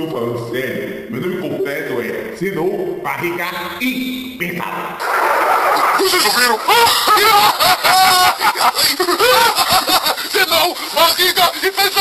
Desculpa, falando sério. Meu nome completo é Senhor Barriga e Pensado. Vocês ouviram? Senão, barriga e pessoal!